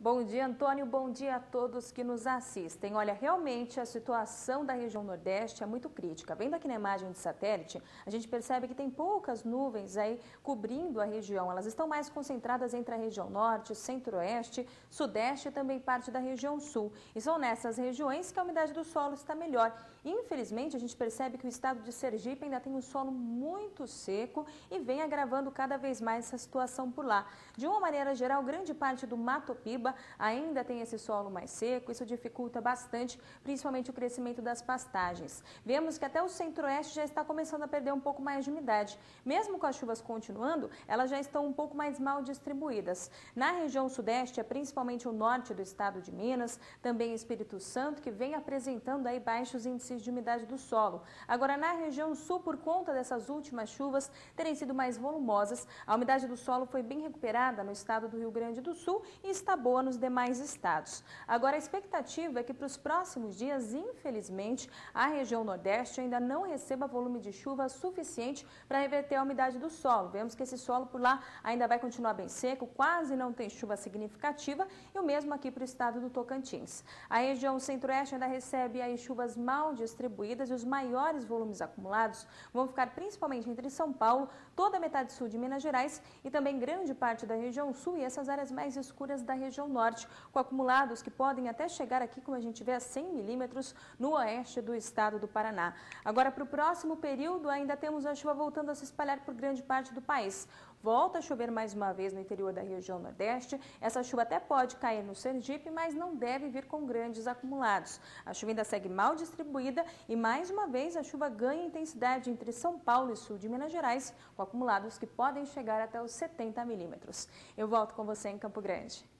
Bom dia, Antônio. Bom dia a todos que nos assistem. Olha, realmente a situação da região Nordeste é muito crítica. Vendo aqui na imagem de satélite, a gente percebe que tem poucas nuvens aí cobrindo a região. Elas estão mais concentradas entre a região Norte, Centro-Oeste, Sudeste e também parte da região Sul. E são nessas regiões que a umidade do solo está melhor. Infelizmente, a gente percebe que o estado de Sergipe ainda tem um solo muito seco e vem agravando cada vez mais essa situação por lá. De uma maneira geral, grande parte do Mato Piba ainda tem esse solo mais seco, isso dificulta bastante, principalmente o crescimento das pastagens. Vemos que até o centro-oeste já está começando a perder um pouco mais de umidade. Mesmo com as chuvas continuando, elas já estão um pouco mais mal distribuídas. Na região sudeste, é principalmente o norte do estado de Minas, também Espírito Santo, que vem apresentando aí baixos índices de umidade do solo. Agora, na região sul, por conta dessas últimas chuvas terem sido mais volumosas, a umidade do solo foi bem recuperada no estado do Rio Grande do Sul e está boa nos demais estados. Agora, a expectativa é que para os próximos dias, infelizmente, a região Nordeste ainda não receba volume de chuva suficiente para reverter a umidade do solo. Vemos que esse solo por lá ainda vai continuar bem seco, quase não tem chuva significativa e o mesmo aqui para o estado do Tocantins. A região Centro-Oeste ainda recebe aí chuvas mal distribuídas e os maiores volumes acumulados vão ficar principalmente entre São Paulo, toda a metade sul de Minas Gerais e também grande parte da região sul e essas áreas mais escuras da região norte, com acumulados que podem até chegar aqui, como a gente vê, a 100 milímetros no oeste do estado do Paraná. Agora, para o próximo período, ainda temos a chuva voltando a se espalhar por grande parte do país. Volta a chover mais uma vez no interior da região nordeste. Essa chuva até pode cair no Sergipe, mas não deve vir com grandes acumulados. A chuva ainda segue mal distribuída e, mais uma vez, a chuva ganha intensidade entre São Paulo e sul de Minas Gerais, com acumulados que podem chegar até os 70 milímetros. Eu volto com você em Campo Grande.